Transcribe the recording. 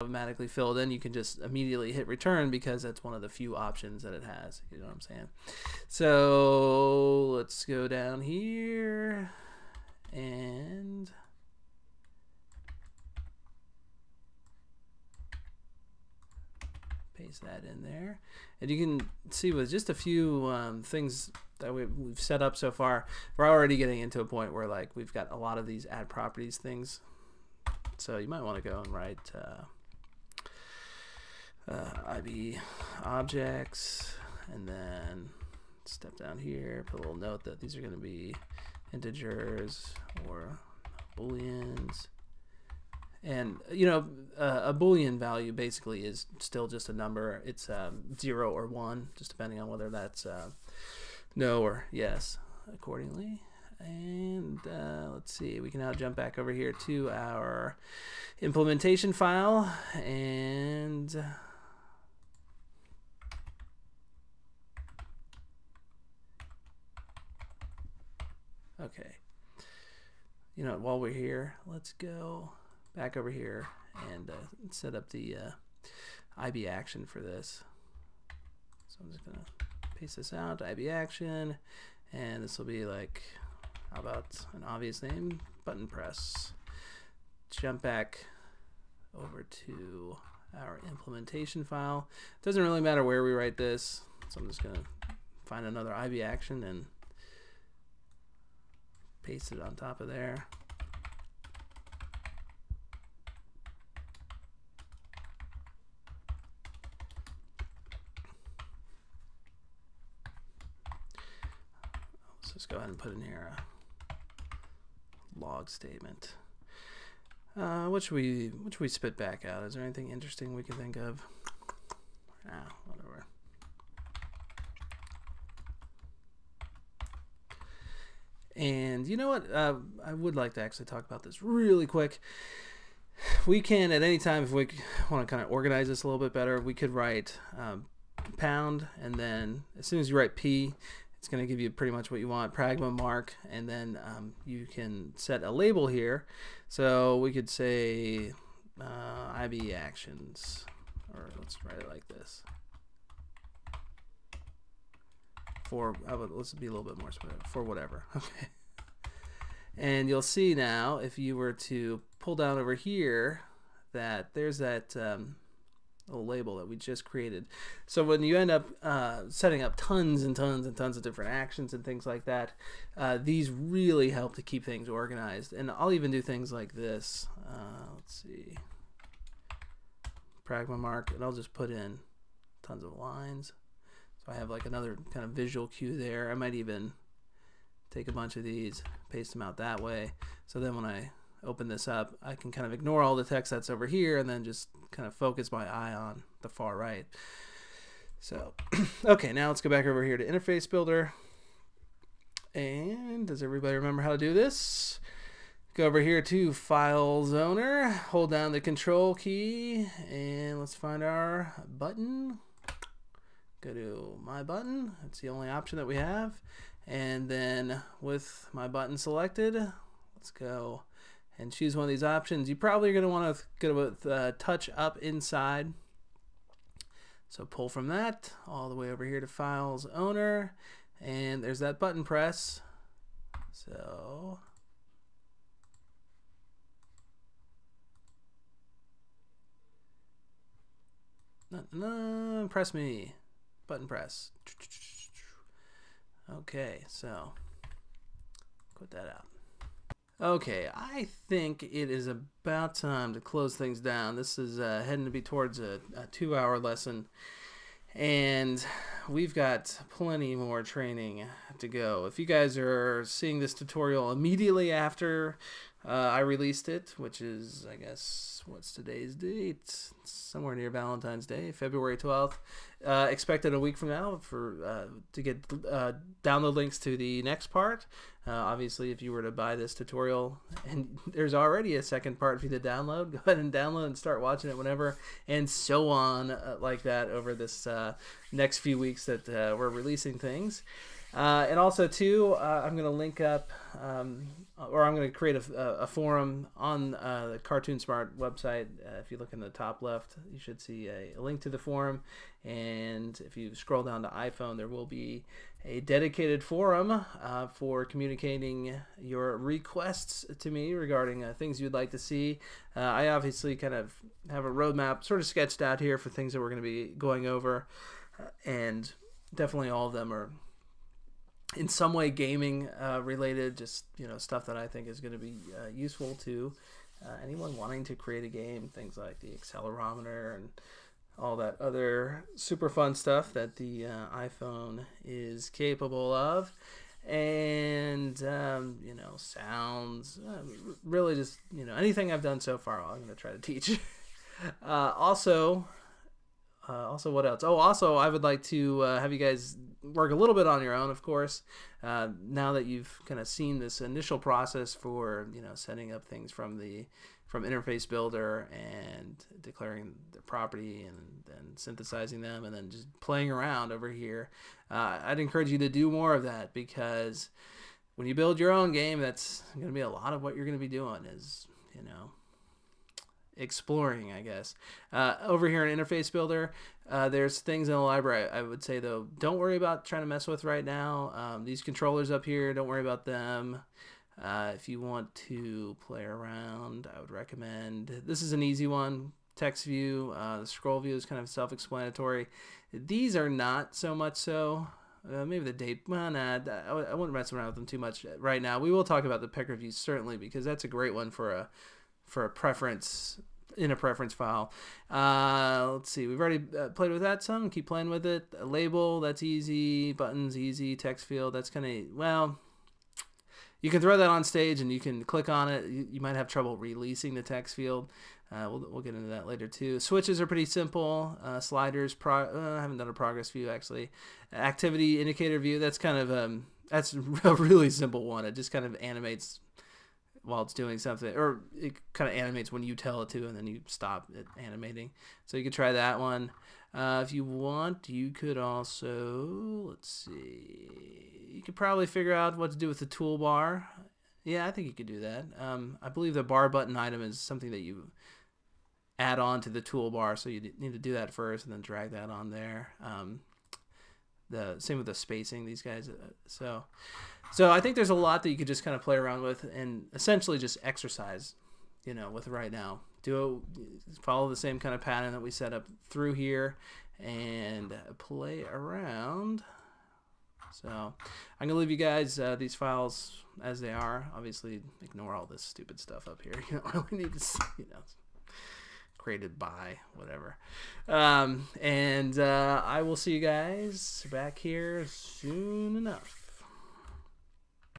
automatically filled in, you can just immediately hit return because that's one of the few options that it has. You know what I'm saying? So let's go down here and paste that in there. And you can see with just a few um, things that we, we've set up so far, we're already getting into a point where like we've got a lot of these add properties things. So you might want to go and write uh, uh, IB objects and then step down here, put a little note that these are going to be integers or booleans. And you know uh, a boolean value basically is still just a number. It's um, zero or one just depending on whether that's uh, no or yes accordingly. And uh, let's see we can now jump back over here to our implementation file. And okay you know while we're here let's go back over here and uh, set up the uh, IB action for this. So I'm just gonna paste this out, IB action, and this will be like, how about an obvious name, button press. Jump back over to our implementation file. Doesn't really matter where we write this, so I'm just gonna find another IB action and paste it on top of there. Let's just go ahead and put in here a log statement. Uh, what should we what should we spit back out? Is there anything interesting we can think of? Ah, whatever. And you know what? Uh, I would like to actually talk about this really quick. We can, at any time, if we want to kind of organize this a little bit better, we could write um, pound, and then as soon as you write P, it's going to give you pretty much what you want, pragma mark, and then um, you can set a label here. So we could say uh, IB actions, or let's write it like this. For, let's be a little bit more specific, for whatever, okay. And you'll see now, if you were to pull down over here, that there's that um, little label that we just created. So when you end up uh, setting up tons and tons and tons of different actions and things like that, uh, these really help to keep things organized. And I'll even do things like this. Uh, let's see, pragma mark, and I'll just put in tons of lines. I have like another kind of visual cue there. I might even take a bunch of these, paste them out that way. So then when I open this up, I can kind of ignore all the text that's over here and then just kind of focus my eye on the far right. So, okay, now let's go back over here to Interface Builder. And does everybody remember how to do this? Go over here to File's Owner, hold down the Control key, and let's find our button. Go to My Button, it's the only option that we have. And then with my button selected, let's go and choose one of these options. You probably are going to want to go with uh, touch up inside. So pull from that all the way over here to files owner and there's that button press. So no, press me button press. Okay, so quit that out. Okay, I think it is about time to close things down. This is uh, heading to be towards a, a two hour lesson, and we've got plenty more training to go. If you guys are seeing this tutorial immediately after uh, I released it, which is, I guess, what's today's date? It's somewhere near Valentine's Day, February 12th. Uh, expected a week from now for uh, to get uh, download links to the next part. Uh, obviously, if you were to buy this tutorial, and there's already a second part for you to download, go ahead and download and start watching it whenever, and so on uh, like that over this next few weeks that we're releasing things. Uh, and also, too, uh, I'm going to link up, um, or I'm going to create a, a, forum on uh, the CartoonSmart website. Uh, if you look in the top left, you should see a, a, link to the forum. And if you scroll down to iPhone, there will be a dedicated forum uh, for communicating your requests to me regarding uh, things you'd like to see. I obviously kind of have a roadmap sort of sketched out here for things that we're going to be going over. and definitely all of them are in some way gaming uh, related, just you know stuff that I think is going to be uh, useful to uh, anyone wanting to create a game. Things like the accelerometer and all that other super fun stuff that the uh, iPhone is capable of, and um, you know sounds. Uh, really, just you know anything I've done so far, I'm going to try to teach. Uh, also, uh, also, what else? Oh, also, I would like to uh, have you guys work a little bit on your own, of course. Uh, now that you've kind of seen this initial process for you know setting up things from the from interface builder and declaring the property and then synthesizing them and then just playing around over here, uh, I'd encourage you to do more of that because when you build your own game, that's going to be a lot of what you're going to be doing. Is you know exploring, I guess. Uh, over here in Interface Builder, uh, there's things in the library I would say, though, don't worry about trying to mess with right now. Um, these controllers up here, don't worry about them. Uh, if you want to play around, I would recommend. This is an easy one. Text view, uh, the scroll view is kind of self-explanatory. These are not so much so. Uh, maybe the date. Well, nah, I, I wouldn't mess around with them too much right now. We will talk about the picker view certainly because that's a great one for a for a preference in a preference file. Uh, let's see, we've already uh, played with that some. Keep playing with it. A label, that's easy. Buttons, easy. Text field, that's kind of well. You can throw that on stage and you can click on it. You, you might have trouble releasing the text field. Uh, we'll, we'll get into that later too. Switches are pretty simple. Uh, sliders, pro uh, I haven't done a progress view actually. Activity indicator view, that's kind of um, that's a really simple one. It just kind of animates while it's doing something, or it kind of animates when you tell it to, and then you stop it animating. So you could try that one. Uh, if you want, you could also let's see. You could probably figure out what to do with the toolbar. Yeah, I think you could do that. Um, I believe the bar button item is something that you add on to the toolbar, so you need to do that first and then drag that on there. Um, the same with the spacing. These guys, uh, so so I think there's a lot that you could just kind of play around with and essentially just exercise, you know, with right now. Do a, follow the same kind of pattern that we set up through here and play around. So I'm gonna leave you guys uh, these files as they are. Obviously, ignore all this stupid stuff up here. You don't really need to, see, you know, created by whatever. Um, and uh, I will see you guys back here soon enough.